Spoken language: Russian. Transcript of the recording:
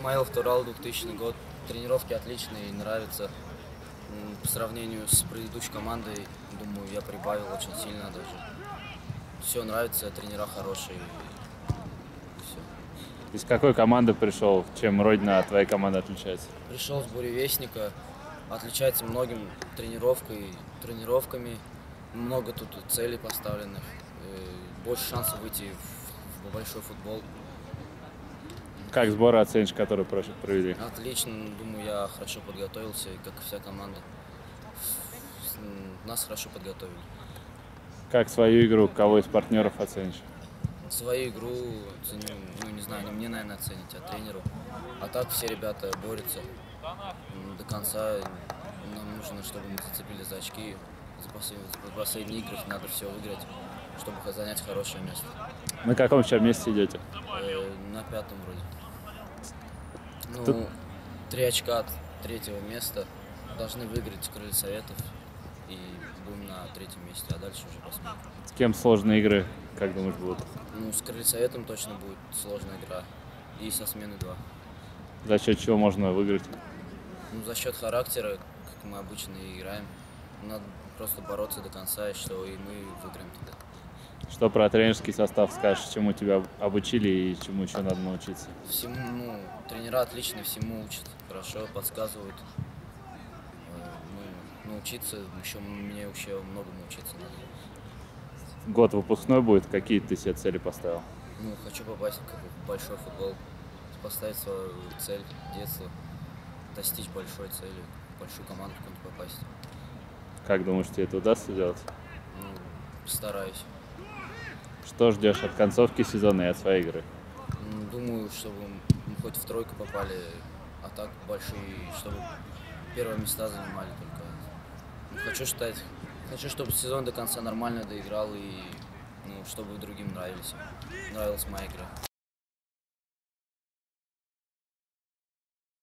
Исмаилов Турал, 2000 год. Тренировки отличные, нравятся. М, По сравнению с предыдущей командой, думаю, я прибавил очень сильно даже. Все нравится, тренера хорошие. и всё. Из какой команды пришел? Чем родина от твоей команды отличается? Пришел с буревестника, отличается многим тренировкой, тренировками. Много тут целей поставленных, э, больше шансов выйти в большой футбол. Как сборы оценишь, которые провели? Отлично, думаю, я хорошо подготовился, как и вся команда. Нас хорошо подготовили. Как свою игру, кого из партнеров оценишь? Свою игру ценю, ну не знаю, не мне, наверное, оценить, а тренеру. А так все ребята борются до конца. Нам нужно, чтобы мы зацепили за очки. За послед- за последние игры надо все выиграть, чтобы занять хорошее место. На каком сейчас месте идете? Э, на пятом вроде. Ну, Тут- три очка от третьего места. Должны выиграть крылья советов. И будем на третьем месте, а дальше уже посмотрим. С кем сложные игры, как думаешь, будут? Ну, с крылья советом точно будет сложная игра. И со смены 2. За счет чего можно выиграть? Ну, за счет характера, как мы обычно и играем. Надо просто бороться до конца, и что и мы выиграем. Что про тренерский состав скажешь, чему тебя обучили и чему еще надо научиться? Всему, ну, тренера отличные, всему учат хорошо, подсказывают. Э, Ну, научиться, еще мне еще многому учиться надо. Год выпускной будет, какие ты себе цели поставил? Ну, хочу попасть в большой футбол, поставить свою цель детства, достичь большой цели, большую команду какую-нибудь попасть. Как думаешь, тебе это удастся сделать? Ну, постараюсь. Что ждешь от концовки сезона и от своей игры? М, Думаю, чтобы мы хоть в тройку попали, а так большие, чтобы первые места занимали только. Ну, хочу стать, хочу, чтобы сезон до конца нормально доиграл и ну, чтобы другим нравились, нравилась моя игра.